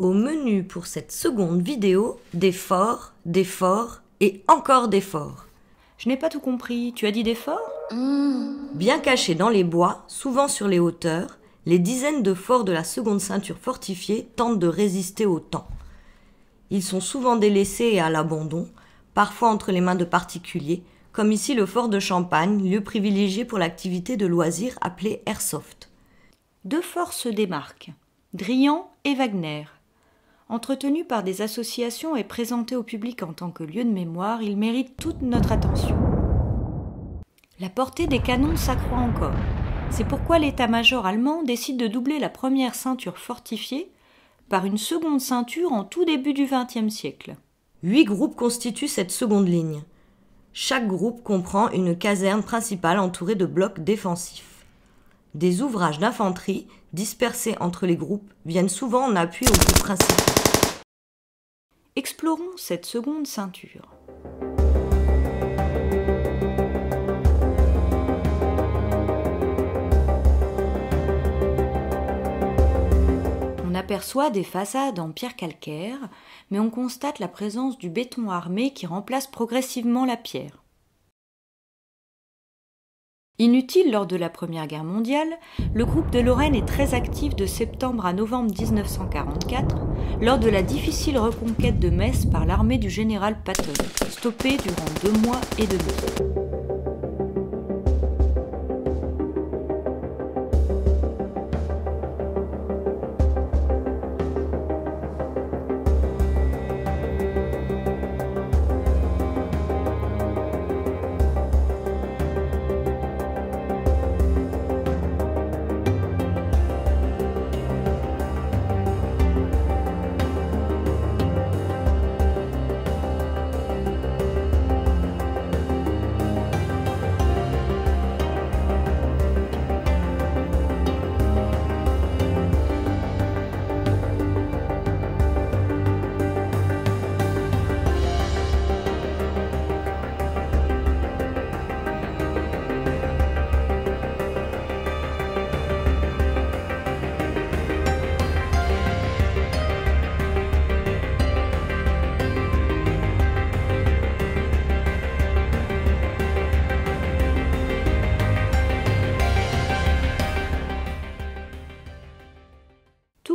Au menu pour cette seconde vidéo, des forts, des forts et encore des forts. Je n'ai pas tout compris. Tu as dit des forts? Bien cachés dans les bois, souvent sur les hauteurs, les dizaines de forts de la seconde ceinture fortifiée tentent de résister au temps. Ils sont souvent délaissés et à l'abandon, parfois entre les mains de particuliers, comme ici le fort de Champagne, lieu privilégié pour l'activité de loisirs appelée airsoft. Deux forts se démarquent, Drian et Wagner. Entretenus par des associations et présentés au public en tant que lieu de mémoire, ils méritent toute notre attention. La portée des canons s'accroît encore. C'est pourquoi l'état-major allemand décide de doubler la première ceinture fortifiée par une seconde ceinture en tout début du XXe siècle. Huit groupes constituent cette seconde ligne. Chaque groupe comprend une caserne principale entourée de blocs défensifs. Des ouvrages d'infanterie dispersés entre les groupes viennent souvent en appui au groupe principal. Explorons cette seconde ceinture. On aperçoit des façades en pierre calcaire, mais on constate la présence du béton armé qui remplace progressivement la pierre. Inutile lors de la Première Guerre mondiale, le groupe de Lorraine est très actif de septembre à novembre 1944 lors de la difficile reconquête de Metz par l'armée du général Patton, stoppée durant deux mois et demi.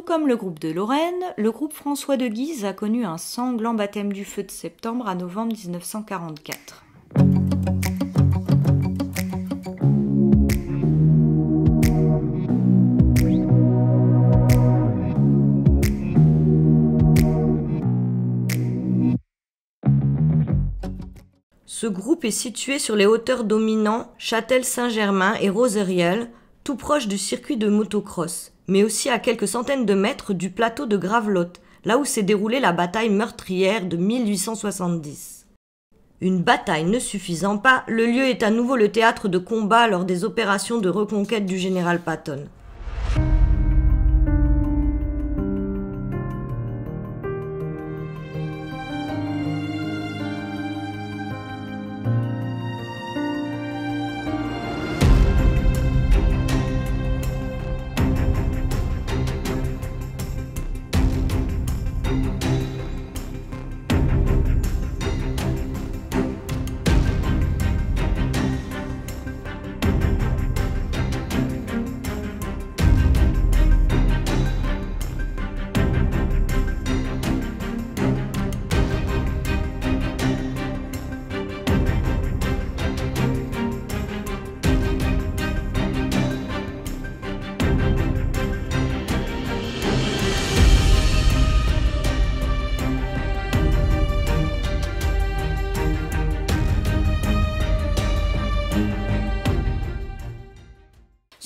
Comme le groupe de Lorraine, le groupe François de Guise a connu un sanglant baptême du feu de septembre à novembre 1944. Ce groupe est situé sur les hauteurs dominant Châtel-Saint-Germain et Roseriel, tout proche du circuit de motocross, mais aussi à quelques centaines de mètres du plateau de Gravelotte, là où s'est déroulée la bataille meurtrière de 1870. Une bataille ne suffisant pas, le lieu est à nouveau le théâtre de combats lors des opérations de reconquête du général Patton.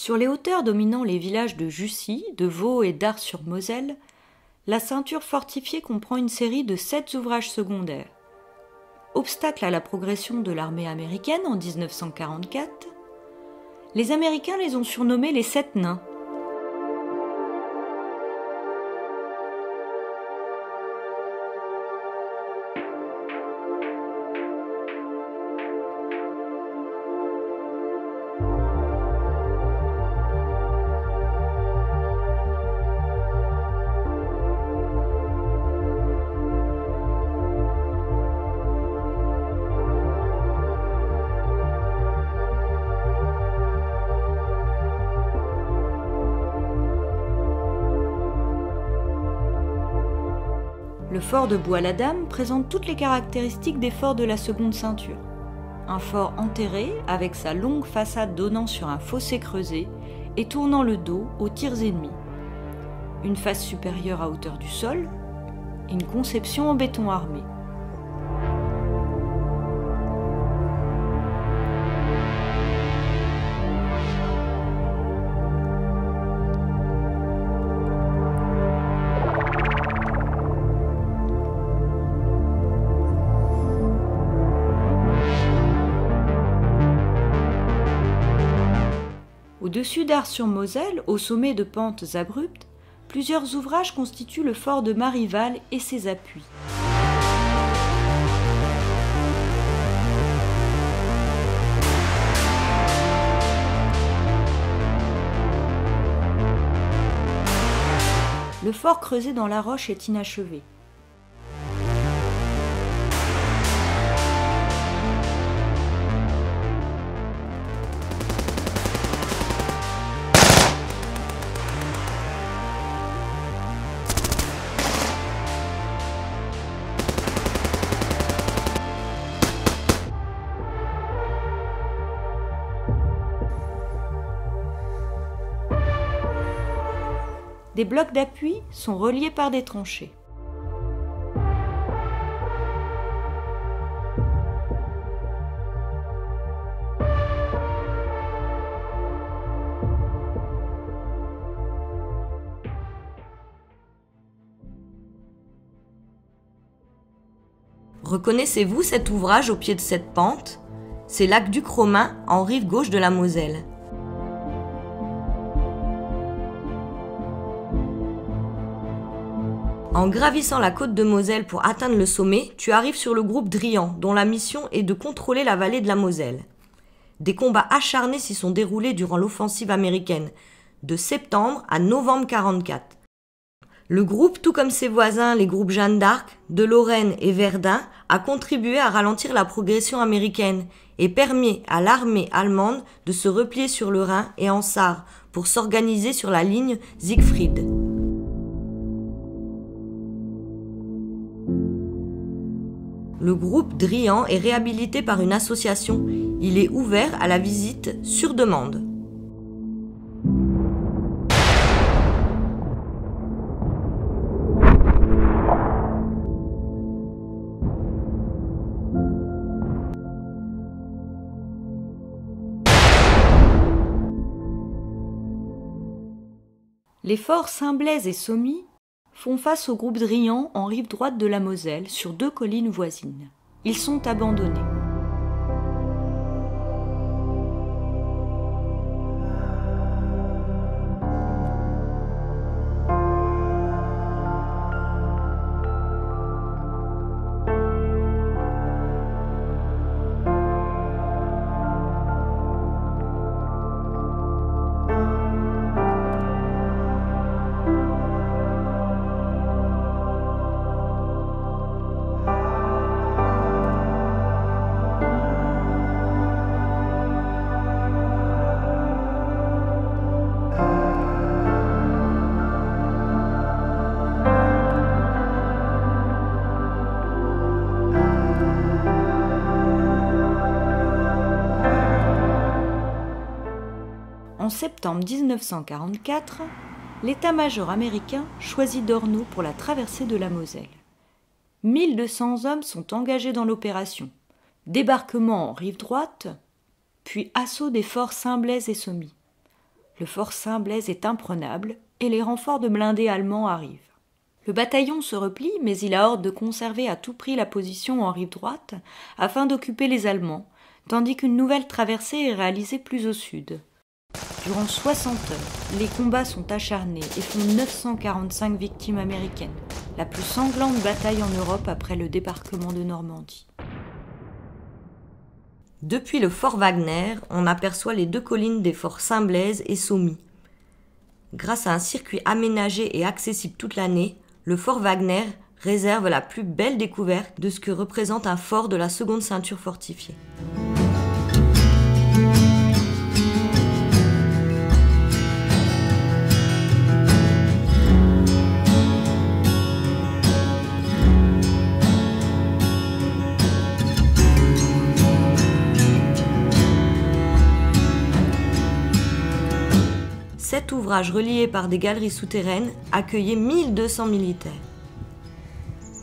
Sur les hauteurs dominant les villages de Jussy, de Vaux et d'Ars-sur-Moselle, la ceinture fortifiée comprend une série de sept ouvrages secondaires. Obstacle à la progression de l'armée américaine en 1944, les Américains les ont surnommés les Sept Nains. Le fort de Bois-la-Dame présente toutes les caractéristiques des forts de la seconde ceinture. Un fort enterré avec sa longue façade donnant sur un fossé creusé et tournant le dos aux tirs ennemis. Une face supérieure à hauteur du sol, une conception en béton armé. Au-dessus d'Ars-sur-Moselle, au sommet de pentes abruptes, plusieurs ouvrages constituent le fort de Marival et ses appuis. Le fort creusé dans la roche est inachevé. Des blocs d'appui sont reliés par des tranchées. Reconnaissez-vous cet ouvrage au pied de cette pente? C'est l'aqueduc romain en rive gauche de la Moselle. En gravissant la côte de Moselle pour atteindre le sommet, tu arrives sur le groupe Drian, dont la mission est de contrôler la vallée de la Moselle. Des combats acharnés s'y sont déroulés durant l'offensive américaine, de septembre à novembre 44. Le groupe, tout comme ses voisins, les groupes Jeanne d'Arc, de Lorraine et Verdun, a contribué à ralentir la progression américaine et permis à l'armée allemande de se replier sur le Rhin et en Sarre pour s'organiser sur la ligne Siegfried. Le groupe Drian est réhabilité par une association. Il est ouvert à la visite sur demande. Les forts Saint-Blaise et font face au groupe Drian en rive droite de la Moselle sur deux collines voisines. Ils sont abandonnés. Septembre 1944, l'état-major américain choisit Dorno pour la traversée de la Moselle. 1200 hommes sont engagés dans l'opération. Débarquement en rive droite, puis assaut des forts Saint-Blaise et Sommy. Le fort Saint-Blaise est imprenable et les renforts de blindés allemands arrivent. Le bataillon se replie, mais il a ordre de conserver à tout prix la position en rive droite afin d'occuper les Allemands, tandis qu'une nouvelle traversée est réalisée plus au sud. Durant 60 heures, les combats sont acharnés et font 945 victimes américaines, la plus sanglante bataille en Europe après le débarquement de Normandie. Depuis le fort Wagner, on aperçoit les deux collines des forts Saint-Blaise et Sommy. Grâce à un circuit aménagé et accessible toute l'année, le fort Wagner réserve la plus belle découverte de ce que représente un fort de la seconde ceinture fortifiée. Sept ouvrages reliés par des galeries souterraines accueillaient 1200 militaires.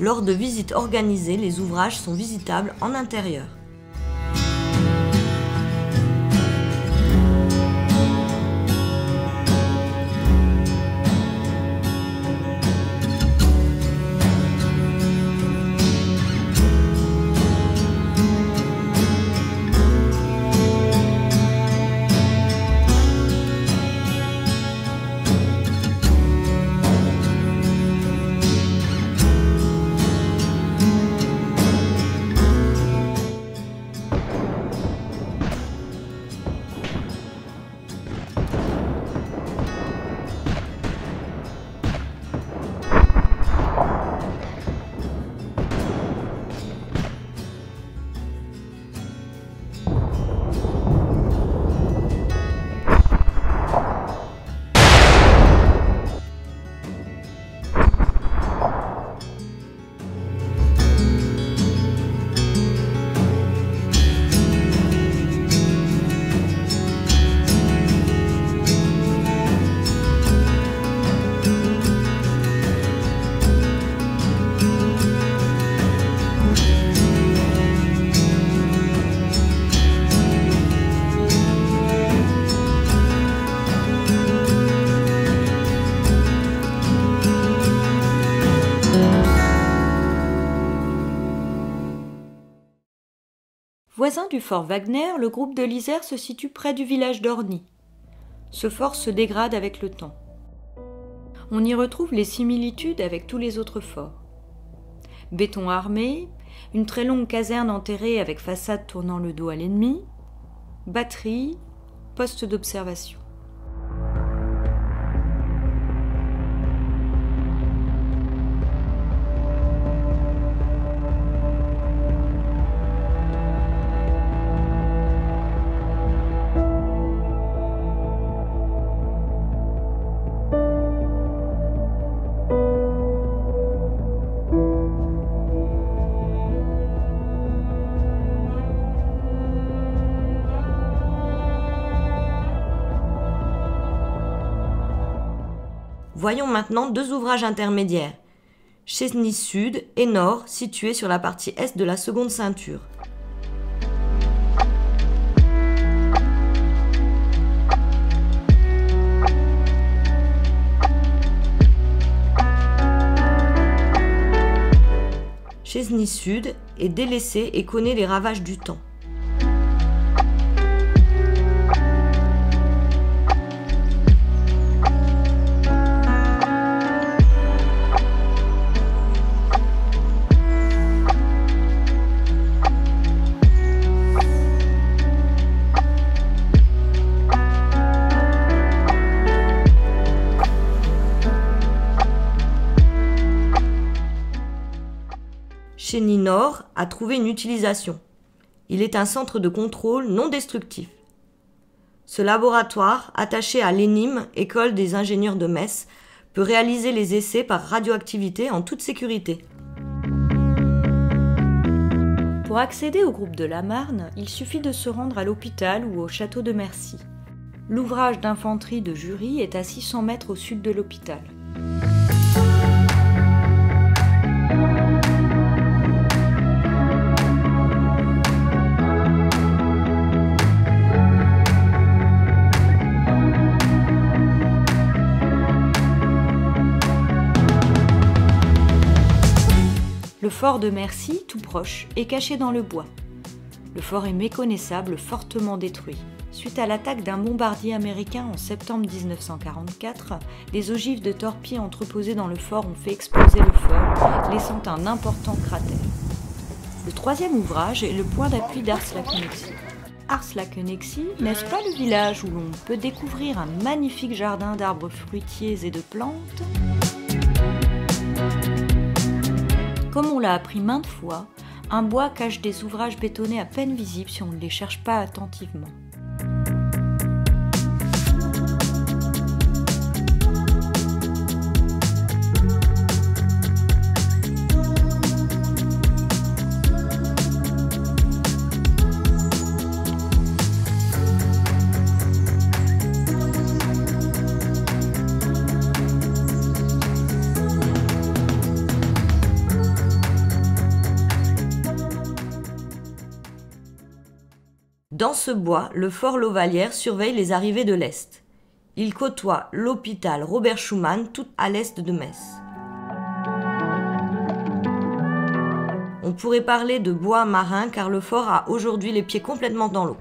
Lors de visites organisées, les ouvrages sont visitables en intérieur. Voisin du fort Wagner, le groupe de l'Isère se situe près du village d'Orny. Ce fort se dégrade avec le temps. On y retrouve les similitudes avec tous les autres forts. Béton armé, une très longue caserne enterrée avec façade tournant le dos à l'ennemi, batterie, poste d'observation. Voyons maintenant deux ouvrages intermédiaires. Chesny Sud et Nord, situés sur la partie est de la seconde ceinture. Chesny Sud est délaissé et connaît les ravages du temps. Chény Nord a trouvé une utilisation. Il est un centre de contrôle non destructif. Ce laboratoire, attaché à l'ENIM, École des ingénieurs de Metz, peut réaliser les essais par radioactivité en toute sécurité. Pour accéder au groupe de la Marne, il suffit de se rendre à l'hôpital ou au château de Mercy. L'ouvrage d'infanterie de jury est à 600 mètres au sud de l'hôpital. Fort de Mercy, tout proche, est caché dans le bois. Le fort est méconnaissable, fortement détruit. Suite à l'attaque d'un bombardier américain en septembre 1944, les ogives de torpilles entreposées dans le fort ont fait exploser le fort, laissant un important cratère. Le troisième ouvrage est le point d'appui d'Ars-Lakenexy. Ars-Lakenexy, n'est-ce pas le village où l'on peut découvrir un magnifique jardin d'arbres fruitiers et de plantes? Comme on l'a appris maintes fois, un bois cache des ouvrages bétonnés à peine visibles si on ne les cherche pas attentivement. Dans ce bois, le fort Lovalière surveille les arrivées de l'Est. Il côtoie l'hôpital Robert Schumann tout à l'est de Metz. On pourrait parler de bois marin car le fort a aujourd'hui les pieds complètement dans l'eau.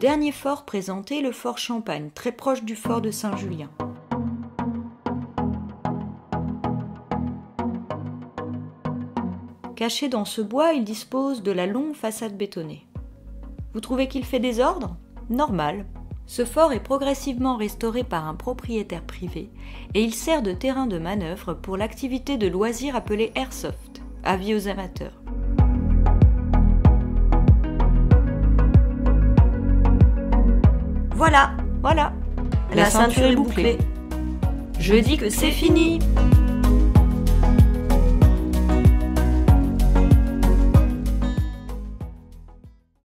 Dernier fort présenté le fort Champagne, très proche du fort de Saint-Julien. Caché dans ce bois, il dispose de la longue façade bétonnée. Vous trouvez qu'il fait désordre Normal. Ce fort est progressivement restauré par un propriétaire privé et il sert de terrain de manœuvre pour l'activité de loisirs appelée Airsoft. Avis aux amateurs. Voilà, Voilà, la, ceinture est bouclée. Je dis que c'est fini.